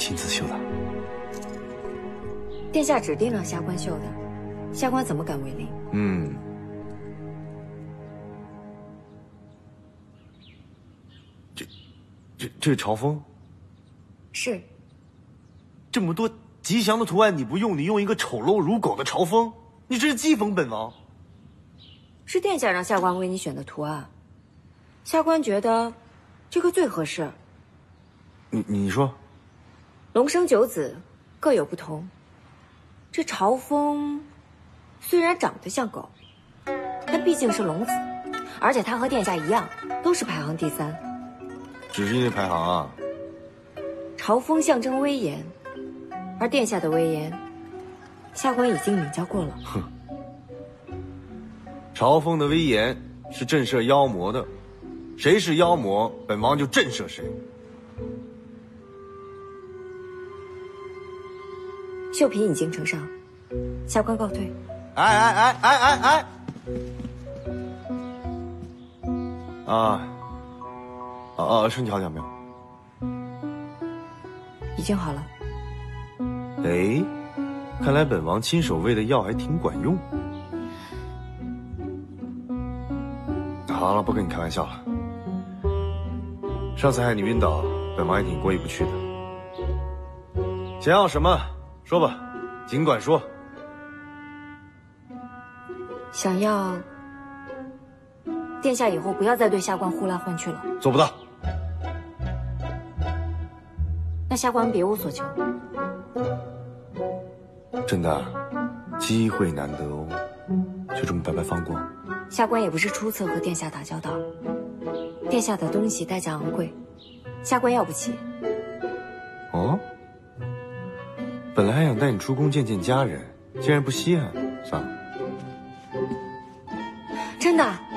亲自绣的？殿下指定让下官绣的，下官怎么敢违令？嗯。这、这、这是朝风。是。这么多吉祥的图案你不用，你用一个丑陋如狗的朝风，你这是讥讽本王。是殿下让下官为你选的图案，下官觉得这个最合适。你你说，龙生九子各有不同，这朝风虽然长得像狗，但毕竟是龙子，而且他和殿下一样都是排行第三。只是因为排行啊？朝风象征威严，而殿下的威严，下官已经领教过了。哼。朝风的威严是震慑妖魔的，谁是妖魔，本王就震慑谁。绣品已经呈上，下官告退。哎哎哎哎哎哎！啊，啊啊！身体好点没有？已经好了。哎，看来本王亲手喂的药还挺管用。好了，不跟你开玩笑了。上次害你晕倒，本王也挺过意不去的。想要什么，说吧，尽管说。想要殿下以后不要再对下官呼来唤去了。做不到。那下官别无所求。真的，机会难得哦，就这么白白放过？下官也不是初次和殿下打交道，殿下的东西代价昂贵，下官要不起。哦，本来还想带你出宫见见家人，既然不稀罕，算了。真的。